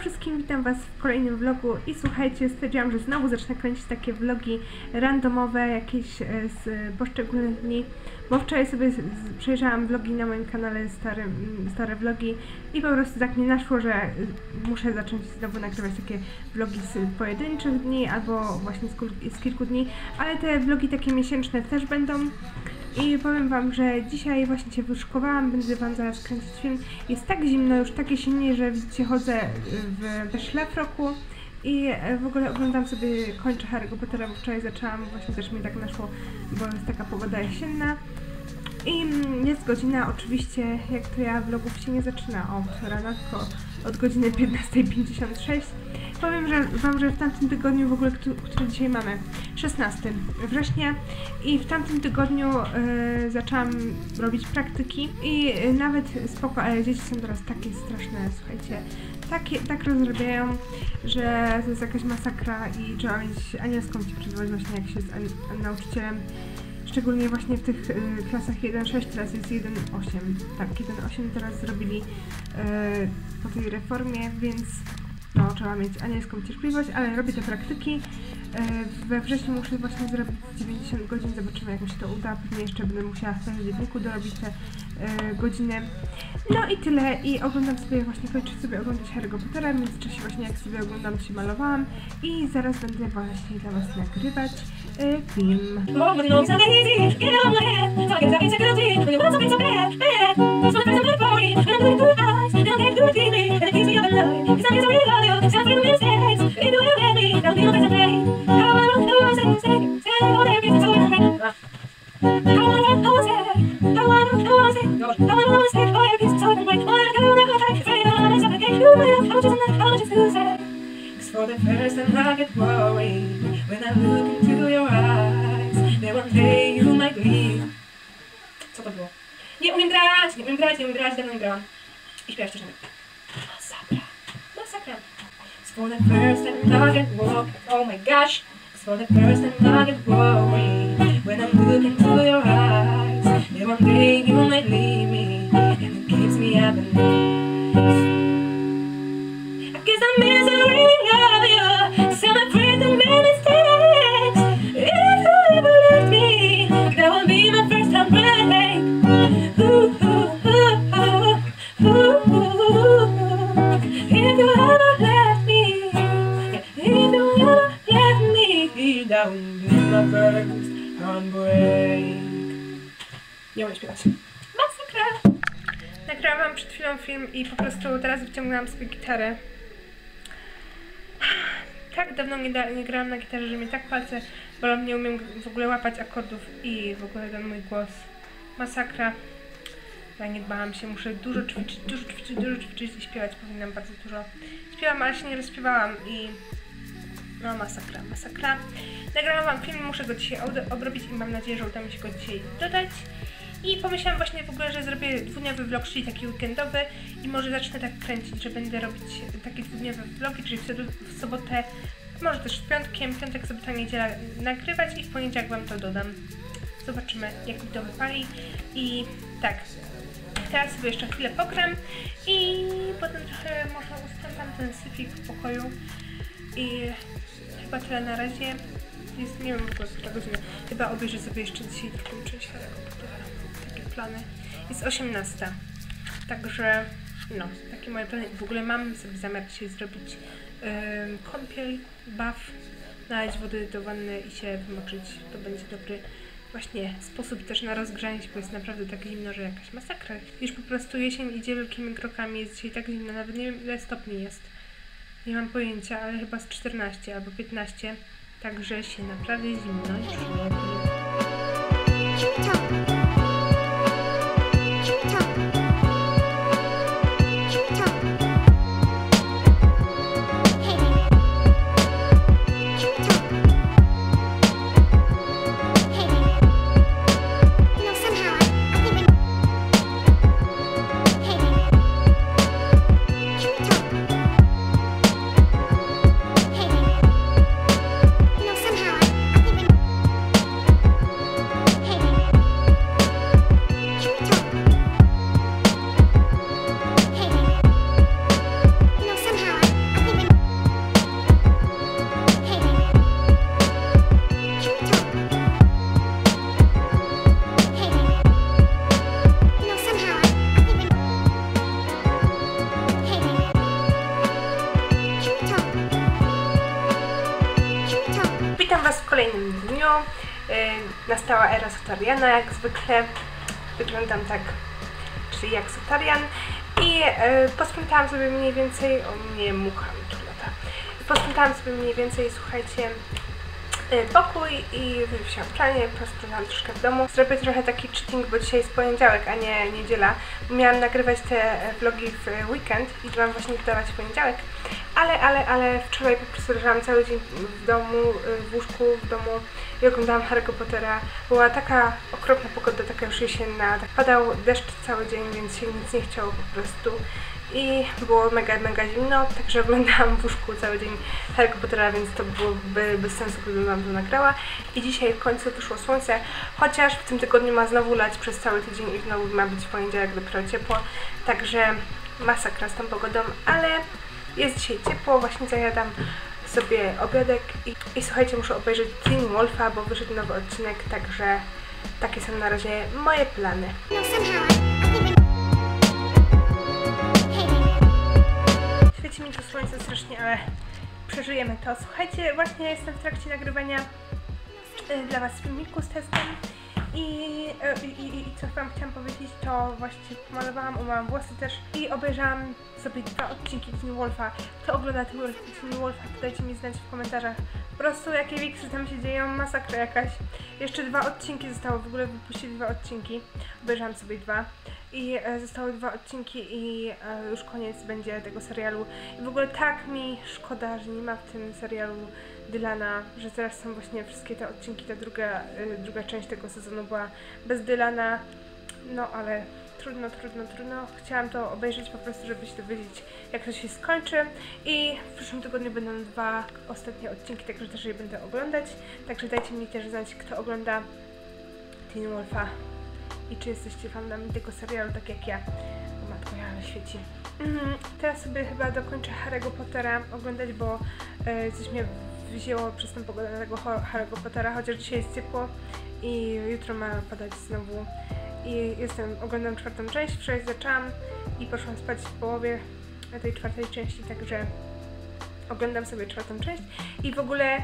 Wszystkim, witam Was w kolejnym vlogu i słuchajcie, stwierdziłam, że znowu zacznę kręcić takie vlogi randomowe, jakieś e, z poszczególnych dni, bo wczoraj sobie przejrzałam vlogi na moim kanale, stare, stare vlogi i po prostu tak mi naszło, że muszę zacząć znowu nagrywać takie vlogi z pojedynczych dni albo właśnie z, z kilku dni, ale te vlogi takie miesięczne też będą. I powiem Wam, że dzisiaj właśnie się wyszukowałam, będę Wam zaraz kręcić film. Jest tak zimno, już tak jesiennie, że widzicie, chodzę w, we szlafroku i e, w ogóle oglądam sobie, kończę Harry'ego Pottera, bo wczoraj zaczęłam, właśnie też mi tak naszło, bo jest taka pogoda jesienna. I mm, jest godzina, oczywiście, jak to ja vlogów się nie zaczyna od rana, tylko od godziny 15.56. Powiem że, Wam, że w tamtym tygodniu w ogóle, któ- który dzisiaj mamy, 16 września i w tamtym tygodniu e, zaczęłam robić praktyki i e, nawet spoko, ale dzieci są teraz takie straszne, słuchajcie, takie, tak rozrabiają, że to jest jakaś masakra i trzeba mieć anielską cierpliwość właśnie jak się z an- nauczycielem Szczególnie właśnie w tych y, klasach 1.6, teraz jest 1.8. Tak, 1.8 teraz zrobili y, po tej reformie, więc no, trzeba mieć anielską cierpliwość, ale robię te praktyki. Y, we wrześniu muszę właśnie zrobić 90 godzin, zobaczymy jak mi się to uda. Pewnie jeszcze będę musiała w październiku dorobić te y, godziny. No i tyle. I oglądam sobie, właśnie kończę sobie oglądać Harry'ego Pottera, w międzyczasie właśnie jak sobie oglądam się malowałam i zaraz będę właśnie dla Was nagrywać y, film. Will. I'm just in the say. Cause for the first time I get worried when I look into your eyes. That one day you might leave. Co to było? Nie umiem grać, nie umiem grać, nie umiem grać, dawno nie grałam. I śpiewasz też nie. Masakra, masakra. Cause for the first time I get worried. Oh my gosh. Cause for the first time I get worried when I'm looking into your eyes. That one day you might leave me, and it keeps me up at night. Nie umiem śpiewać. Masakra! Nagrałam przed chwilą film i po prostu teraz wyciągnęłam sobie gitarę. Tak dawno nie, da, nie grałam na gitarze, że mnie tak palce bolą, nie umiem w ogóle łapać akordów i w ogóle ten mój głos. Masakra. Zaniedbałam się, muszę dużo ćwiczyć, dużo ćwiczyć, dużo ćwiczyć i śpiewać powinnam bardzo dużo. Śpiewam, ale się nie rozśpiewałam i no masakra, masakra. Nagrałam wam film, muszę go dzisiaj obrobić i mam nadzieję, że uda mi się go dzisiaj dodać. I pomyślałam właśnie w ogóle, że zrobię dwudniowy vlog, czyli taki weekendowy i może zacznę tak kręcić, że będę robić takie dwudniowe vlogi, czyli w sobotę, może też w piątkiem, piątek, sobota, niedziela nagrywać i w poniedziałek Wam to dodam. Zobaczymy, jak mi to wypali. I tak, teraz sobie jeszcze chwilę pogram i potem trochę może usprzątam ten syfik w pokoju i chyba tyle na razie. Jest, nie wiem w ogóle która godzina. Chyba obejrzę sobie jeszcze dzisiaj drugą część Harry'ego. Takie plany. Jest 18. Także no, takie moje plany. W ogóle mam sobie zamiar dzisiaj zrobić em, kąpiel, baw, nalać wody do wanny i się wymoczyć. To będzie dobry właśnie sposób też na rozgrzanie bo jest naprawdę tak zimno, że jakaś masakra. Już po prostu jesień idzie wielkimi krokami, jest dzisiaj tak zimno, nawet nie wiem ile stopni jest. Nie mam pojęcia, ale chyba z 14 albo 15. Także się naprawdę zimno już Was w kolejnym dniu. Yy, nastała era Sotariana, jak zwykle. Wyglądam tak, czyli jak Sotarian. I yy, posprzątałam sobie mniej więcej, o nie, mucha mi tu lata. Posprzątałam sobie mniej więcej, słuchajcie, yy, pokój i wywiesiłam pranie, posprzątałam troszkę w domu. Zrobię trochę taki cheating, bo dzisiaj jest poniedziałek, a nie niedziela. Miałam nagrywać te e, vlogi w weekend i mam właśnie dodawać w poniedziałek. Ale, ale, ale wczoraj po prostu leżałam cały dzień w domu, y, w łóżku, w domu i oglądałam Harry'ego Pottera. Była taka okropna pogoda, taka już jesienna. Tak padał deszcz cały dzień, więc się nic nie chciało po prostu. I było mega, mega zimno, także oglądałam w łóżku cały dzień Harry'ego Pottera, więc to byłoby bez sensu, gdybym wam to nagrała. I dzisiaj w końcu wyszło słońce, chociaż w tym tygodniu ma znowu lać przez cały tydzień i znowu ma być w poniedziałek dopiero ciepło. Także masakra z tą pogodą, ale jest dzisiaj ciepło, właśnie zajadam sobie obiadek i, i słuchajcie, muszę obejrzeć Teen Wolfa, bo wyszedł nowy odcinek, także takie są na razie moje plany. No. Świeci mi tu słońce strasznie, ale przeżyjemy to. Słuchajcie, właśnie jestem w trakcie nagrywania y, dla Was filmiku z testem i, y, i, i, i co Wam chciałam powiedzieć, to właśnie pomalowałam, umyłam włosy też i obejrzałam sobie dwa odcinki Teen Wolfa. Kto ogląda Teen Wolfa, dajcie mi znać w komentarzach. Po prostu jakie wiksy tam się dzieją, masakra jakaś. Jeszcze dwa odcinki zostało, w ogóle wypuścili dwa odcinki. Obejrzałam sobie dwa. I e, zostały dwa odcinki i e, już koniec będzie tego serialu. I w ogóle tak mi szkoda, że nie ma w tym serialu Dylana, że teraz są właśnie wszystkie te odcinki, ta druga, e, druga część tego sezonu była bez Dylana. No ale trudno, trudno, trudno. Chciałam to obejrzeć po prostu, żeby się dowiedzieć, jak to się skończy. I w przyszłym tygodniu będą dwa ostatnie odcinki, także też je będę oglądać. Także dajcie mi też znać, kto ogląda Teen Wolfa i czy jesteście fanami tego serialu, tak jak ja. O matko, ja ale świeci. Mhm, teraz sobie chyba dokończę Harry'ego Pottera oglądać, bo e, coś mnie wzięło przez tę pogodę na tego Harry'ego Pottera, chociaż dzisiaj jest ciepło i jutro ma padać znowu. I jestem, oglądam czwartą część, wczoraj zaczęłam i poszłam spać w połowie tej czwartej części, także oglądam sobie czwartą część i w ogóle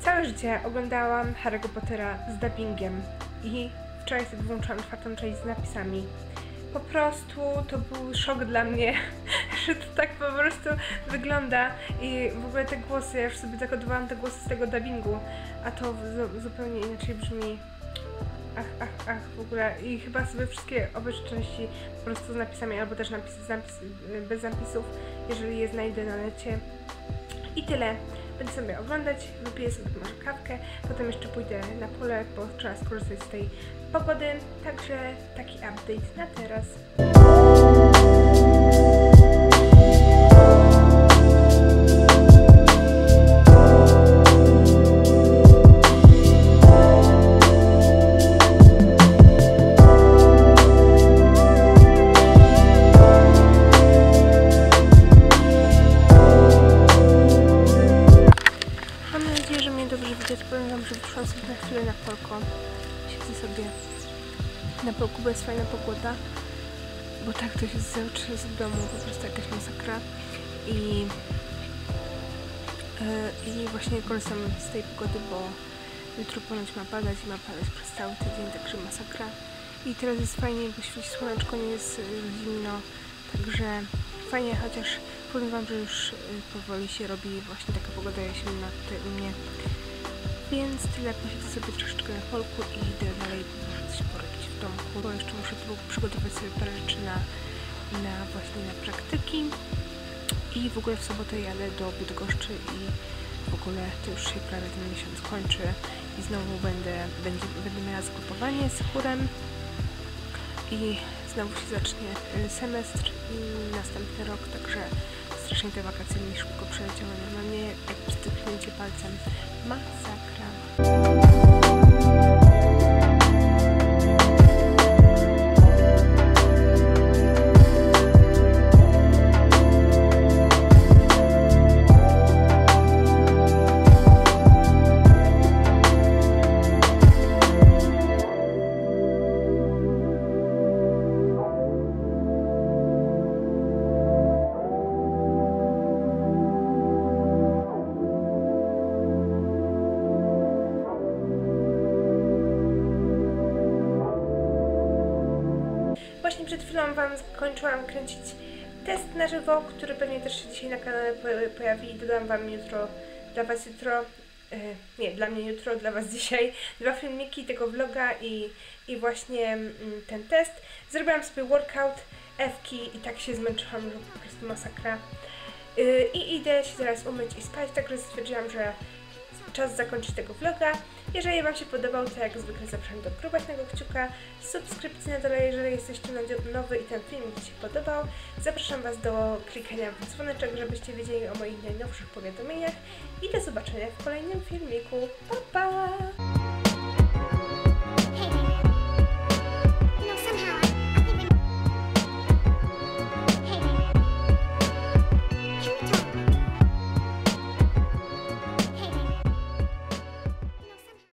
całe życie oglądałam Harry'ego Pottera z dubbingiem i wczoraj sobie włączyłam czwartą część z napisami. Po prostu to był szok dla mnie, że to tak po prostu wygląda i w ogóle te głosy, ja już sobie zakodowałam te głosy z tego dubbingu, a to zu- zupełnie inaczej brzmi. Ach, ach, ach, w ogóle i chyba sobie wszystkie obejrzę części po prostu z napisami, albo też napis, zapis, bez zapisów, jeżeli je znajdę na necie. I tyle. Będę sobie oglądać, wypiję sobie może kawkę, potem jeszcze pójdę na pole, bo trzeba skorzystać z tej pogody. Także taki update na teraz. Że wyszłam sobie na chwilę na polko. Siedzę sobie na polku, bo jest fajna pogoda. Bo tak to się czas w domu, po prostu jakaś masakra. I, e, I właśnie korzystam z tej pogody, bo jutro ponoć ma padać i ma padać przez cały tydzień, także masakra. I teraz jest fajnie, bo świeci słoneczko, nie jest e, zimno, także fajnie, chociaż powiem Wam, że już y, powoli się robi właśnie taka pogoda jesienna tutaj u mnie. Więc tyle, posiedzę sobie troszeczkę na polku i idę dalej może coś porobić w domku, bo jeszcze muszę przygotować sobie parę rzeczy na, na właśnie na praktyki. I w ogóle w sobotę jadę do Bydgoszczy i w ogóle to już się prawie ten miesiąc kończy i znowu będę, będzie, będę miała zgrupowanie z chórem i znowu się zacznie semestr i następny rok, także strasznie te wakacje mi szybko przeleciały. Normalnie jak pstryknięcie palcem. Masakra. Przed chwilą Wam skończyłam kręcić test na żywo, który pewnie też się dzisiaj na kanale po- pojawi i dodam Wam jutro, dla Was jutro, e, nie, dla mnie jutro, dla Was dzisiaj, dwa filmiki tego vloga i, i właśnie mm, ten test. Zrobiłam sobie workout Ewki i tak się zmęczyłam, że po prostu masakra. Y, I idę się teraz umyć i spać, także stwierdziłam, że czas zakończyć tego vloga. Jeżeli Wam się podobał, to jak zwykle zapraszam do próbatnego kciuka, subskrypcji na dole, jeżeli jesteście nowi- nowy i ten film Wam się podobał. Zapraszam Was do klikania w dzwoneczek, żebyście wiedzieli o moich najnowszych powiadomieniach i do zobaczenia w kolejnym filmiku. Pa, pa!